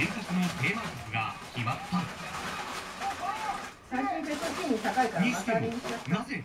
新作のテーマ曲が決まった。にしてもなぜ